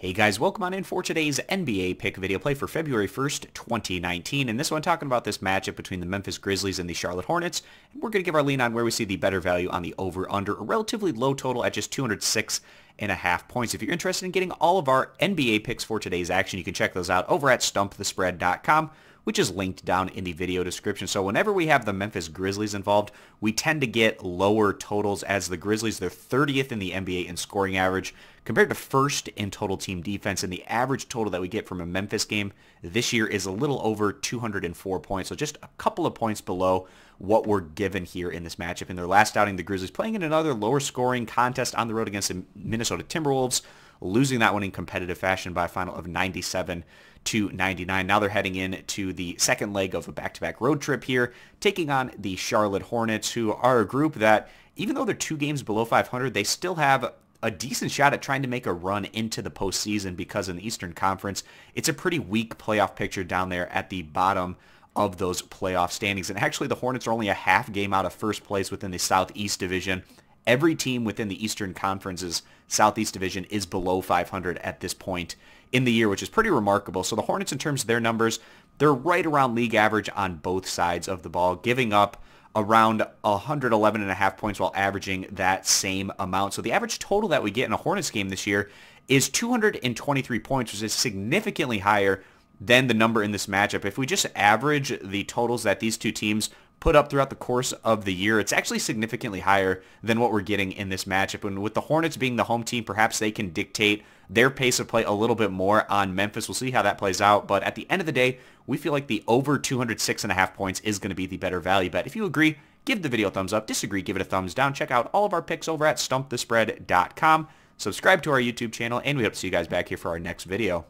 Hey guys, welcome on in for today's NBA pick video play for February 1st, 2019. And this one talking about this matchup between the Memphis Grizzlies and the Charlotte Hornets. And we're going to give our lean on where we see the better value on the over-under, a relatively low total at just 206 and a half points. If you're interested in getting all of our NBA picks for today's action, you can check those out over at stumpthespread.com which is linked down in the video description. So whenever we have the Memphis Grizzlies involved, we tend to get lower totals as the Grizzlies, they're 30th in the NBA in scoring average compared to first in total team defense. And the average total that we get from a Memphis game this year is a little over 204 points. So just a couple of points below what we're given here in this matchup. In their last outing, the Grizzlies playing in another lower scoring contest on the road against the Minnesota Timberwolves, losing that one in competitive fashion by a final of 97 to 99. Now they're heading in to the second leg of a back-to-back road trip here, taking on the Charlotte Hornets, who are a group that, even though they're two games below 500, they still have a decent shot at trying to make a run into the postseason because in the Eastern Conference, it's a pretty weak playoff picture down there at the bottom of those playoff standings. And actually, the Hornets are only a half game out of first place within the Southeast Division. Every team within the Eastern Conference's Southeast Division is below 500 at this point in the year, which is pretty remarkable. So the Hornets, in terms of their numbers, they're right around league average on both sides of the ball, giving up around 111 and a half points while averaging that same amount. So the average total that we get in a Hornets game this year is 223 points, which is significantly higher than the number in this matchup. If we just average the totals that these two teams put up throughout the course of the year, it's actually significantly higher than what we're getting in this matchup. And with the Hornets being the home team, perhaps they can dictate their pace of play a little bit more on Memphis. We'll see how that plays out. But at the end of the day, we feel like the over 206 and a half points is going to be the better value bet. If you agree, give the video a thumbs up. Disagree, give it a thumbs down. Check out all of our picks over at stumpthespread.com. Subscribe to our YouTube channel, and we hope to see you guys back here for our next video.